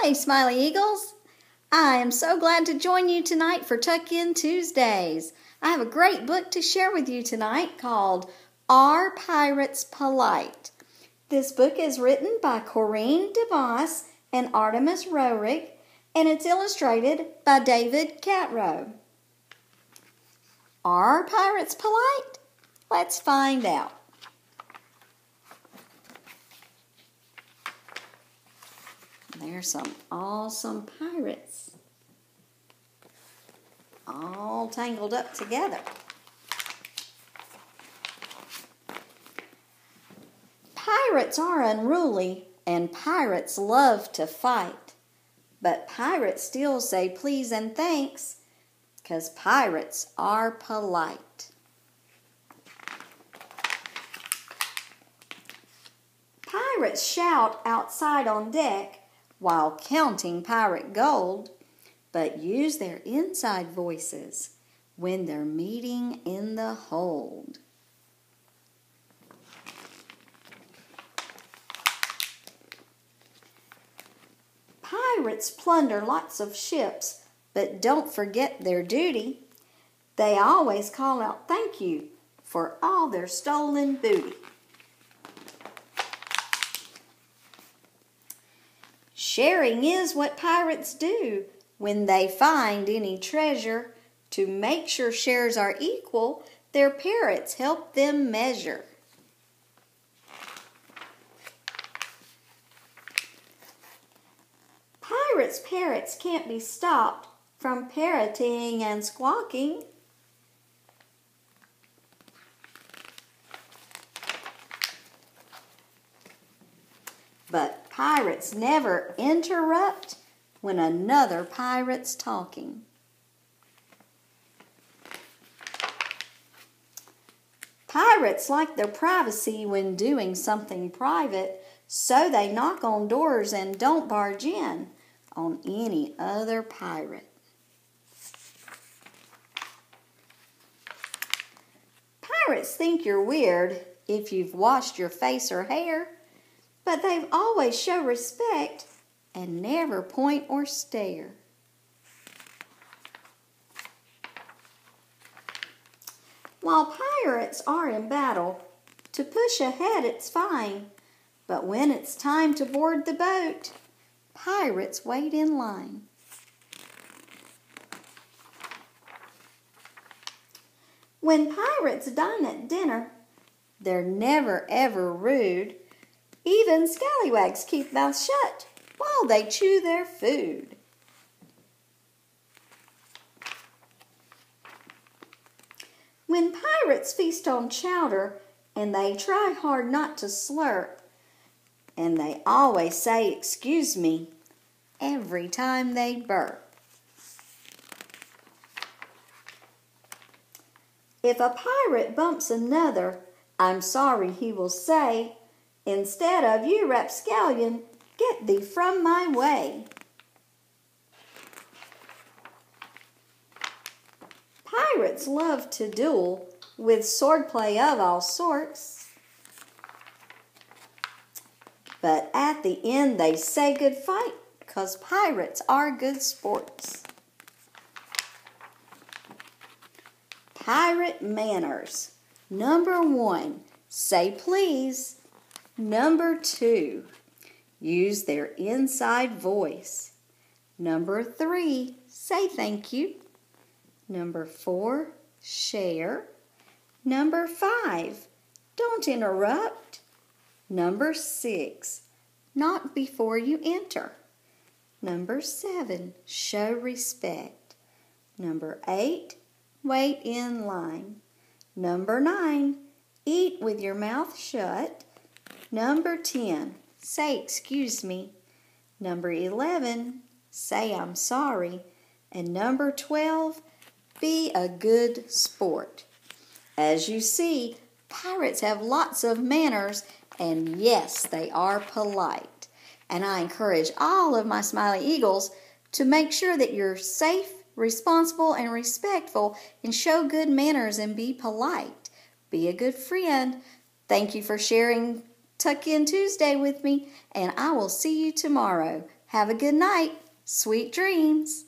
Hi, Smiley Eagles. I am so glad to join you tonight for Tuck In Tuesdays. I have a great book to share with you tonight called Are Pirates Polite? This book is written by Corinne Demas and Artemis Roehrig, and it's illustrated by David Catrow. Are pirates polite? Let's find out. There's some awesome pirates. All tangled up together. Pirates are unruly and pirates love to fight. But pirates still say please and thanks because pirates are polite. Pirates shout outside on deck while counting pirate gold, but use their inside voices when they're meeting in the hold. Pirates plunder lots of ships, but don't forget their duty. They always call out thank you for all their stolen booty. Sharing is what pirates do when they find any treasure. To make sure shares are equal, their parrots help them measure. Pirates' parrots can't be stopped from parroting and squawking. But pirates never interrupt when another pirate's talking. Pirates like their privacy when doing something private, so they knock on doors and don't barge in on any other pirate. Pirates think you're weird if you've washed your face or hair but they always show respect and never point or stare. While pirates are in battle, to push ahead it's fine, but when it's time to board the boat, pirates wait in line. When pirates dine at dinner, they're never ever rude even scallywags keep mouths shut while they chew their food. When pirates feast on chowder and they try hard not to slurp, and they always say, Excuse me, every time they burp. If a pirate bumps another, I'm sorry he will say, Instead of you, rapscallion, get thee from my way. Pirates love to duel with swordplay of all sorts. But at the end they say good fight, cause pirates are good sports. Pirate manners. Number one, say please. Number two, use their inside voice. Number three, say thank you. Number four, share. Number five, don't interrupt. Number six, knock before you enter. Number seven, show respect. Number eight, wait in line. Number nine, eat with your mouth shut. Number 10, say excuse me. Number 11, say I'm sorry. And number 12, be a good sport. As you see, pirates have lots of manners, and yes, they are polite. And I encourage all of my Smiley Eagles to make sure that you're safe, responsible, and respectful, and show good manners and be polite. Be a good friend. Thank you for sharing Tuck In Tuesday with me, and I will see you tomorrow. Have a good night. Sweet dreams.